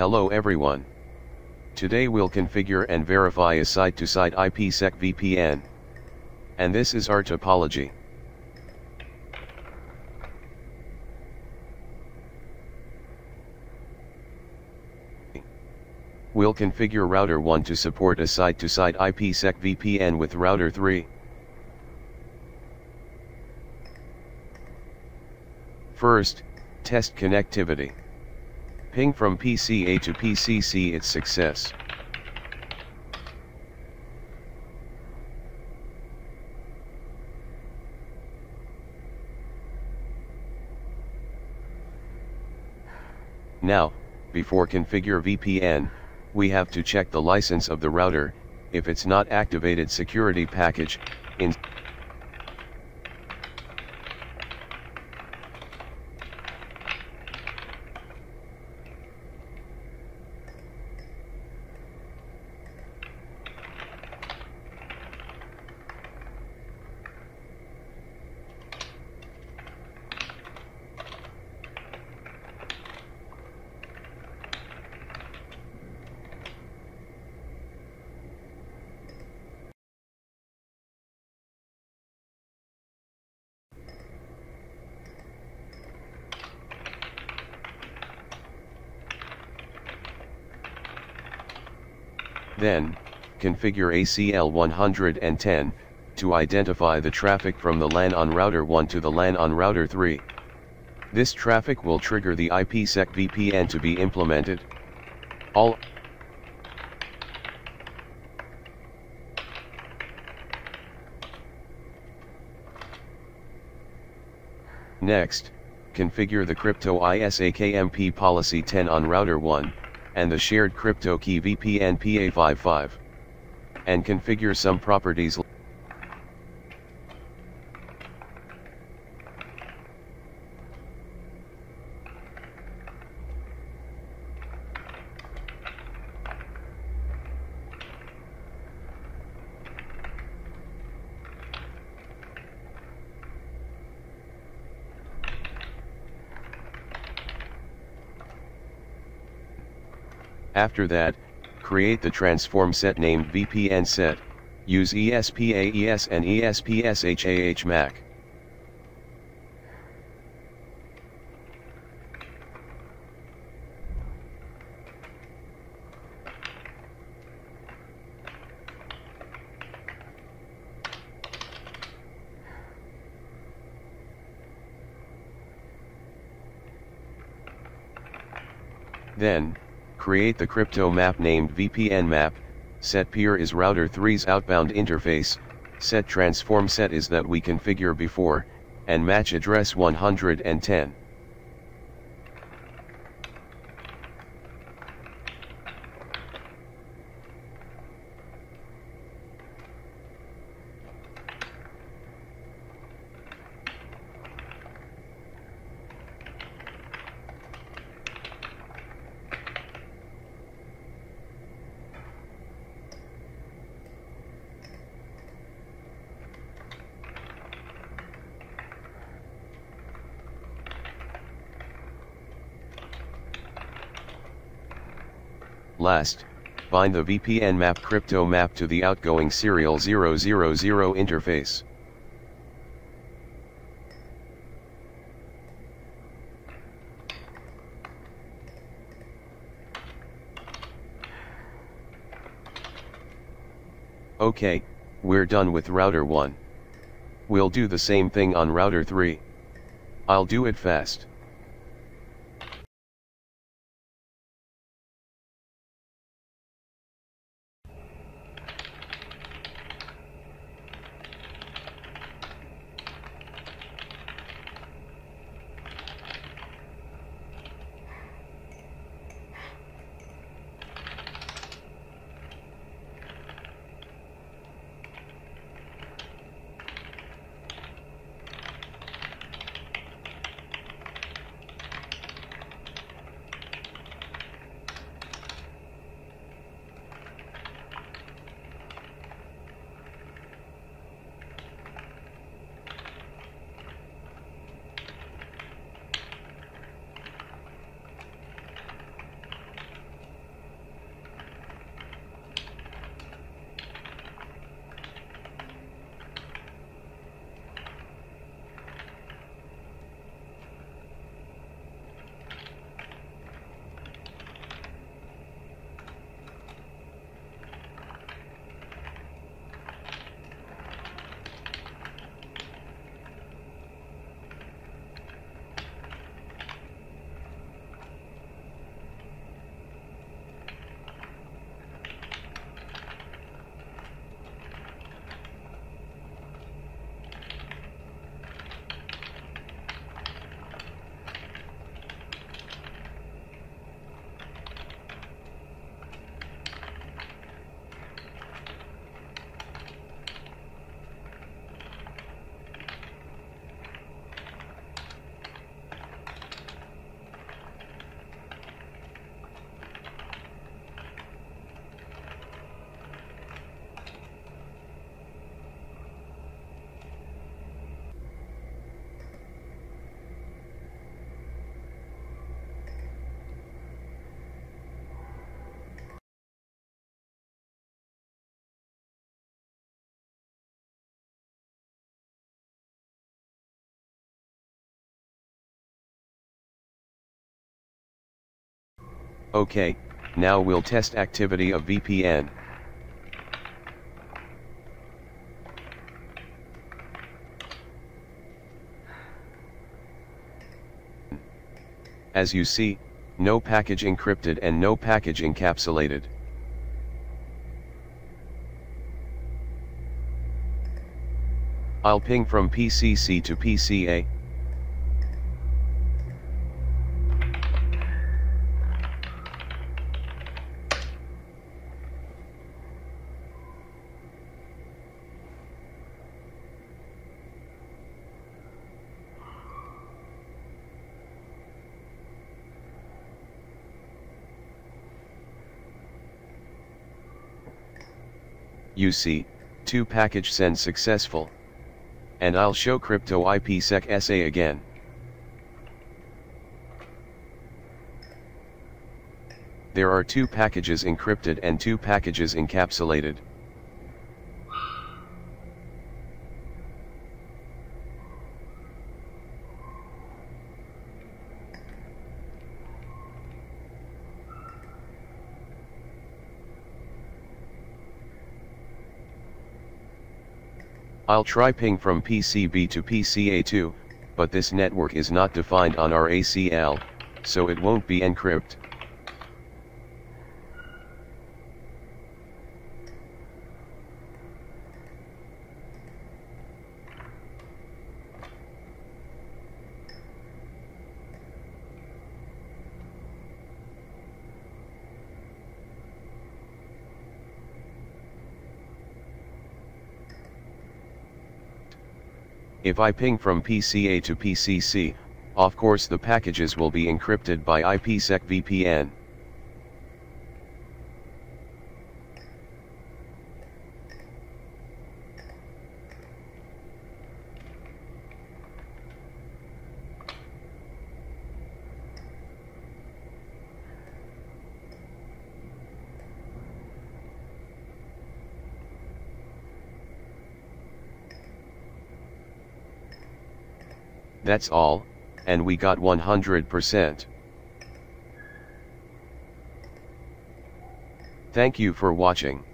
Hello everyone. Today we'll configure and verify a site-to-site IPsec VPN. And this is our topology. We'll configure router 1 to support a site-to-site IPsec VPN with router 3. First, test connectivity. Ping from PCA to PCC its success. Now, before configure VPN, we have to check the license of the router, if it's not activated security package, in Then, configure ACL 110, to identify the traffic from the LAN on router 1 to the LAN on router 3. This traffic will trigger the IPsec VPN to be implemented. All Next, configure the crypto ISAKMP policy 10 on router 1, and the shared crypto key VPN PA55. And configure some properties After that, create the transform set named VPN set, use ESPAES and ESP-SHA-HMAC. Then, create the crypto map named VPN map, set peer is router 3's outbound interface, set transform set is that we configure before, and match address 110. Last, bind the VPN map crypto map to the outgoing serial 000 interface. Okay, we're done with router 1. We'll do the same thing on router 3. I'll do it fast. Okay, now we'll test activity of VPN. As you see, no package encrypted and no package encapsulated. I'll ping from PCC to PCA. You see, 2 package send successful. And I'll show crypto IPsec SA again. There are two packages encrypted and two packages encapsulated. I'll try ping from PCB to PCA2, but this network is not defined on our ACL, so it won't be encrypt. If I ping from PCA to PCC, of course the packages will be encrypted by IPsec VPN. That's all, and we got 100%. Thank you for watching.